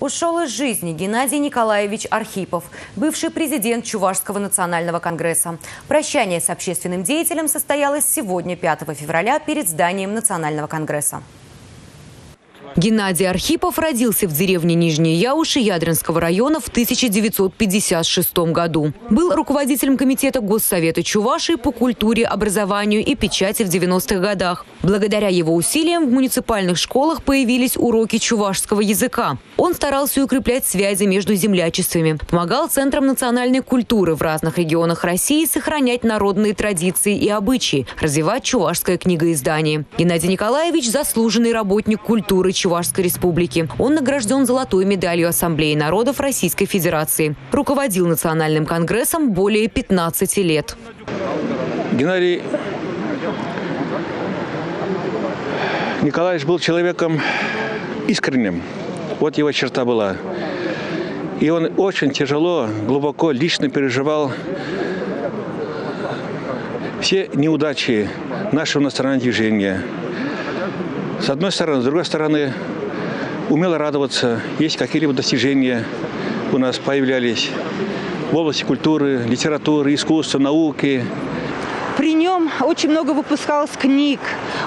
Ушел из жизни Геннадий Николаевич Архипов, бывший президент Чувашского национального конгресса. Прощание с общественным деятелем состоялось сегодня, 5 февраля, перед зданием Национального конгресса. Геннадий Архипов родился в деревне Нижние Яуши Ядринского района в 1956 году. Был руководителем комитета Госсовета Чувашии по культуре, образованию и печати в 90-х годах. Благодаря его усилиям в муниципальных школах появились уроки чувашского языка. Он старался укреплять связи между землячествами, помогал Центрам национальной культуры в разных регионах России сохранять народные традиции и обычаи, развивать чувашское книгоиздание. Геннадий Николаевич – заслуженный работник культуры Чувашской Республики. Он награжден золотой медалью Ассамблеи народов Российской Федерации. Руководил Национальным конгрессом более 15 лет. Геннадий Николаевич был человеком искренним. Вот его черта была. И он очень тяжело, глубоко, лично переживал все неудачи нашего национального движения – с одной стороны, с другой стороны, умело радоваться. Есть какие-либо достижения у нас появлялись в области культуры, литературы, искусства, науки. При нем очень много выпускалось книг.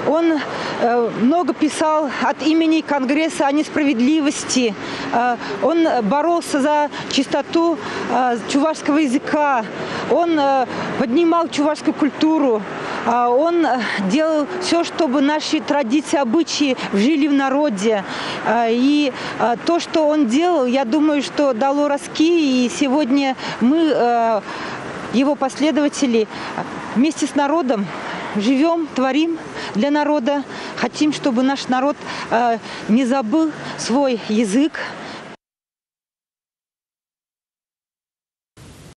Он э, много писал от имени Конгресса о несправедливости. Э, он боролся за чистоту э, чувашского языка. Он э, поднимал чувашскую культуру. А, он э, делал все, чтобы наши традиции, обычаи жили в народе. А, и а, то, что он делал, я думаю, что дало раски. И сегодня мы, э, его последователи, вместе с народом живем, творим для народа. Хотим, чтобы наш народ э, не забыл свой язык,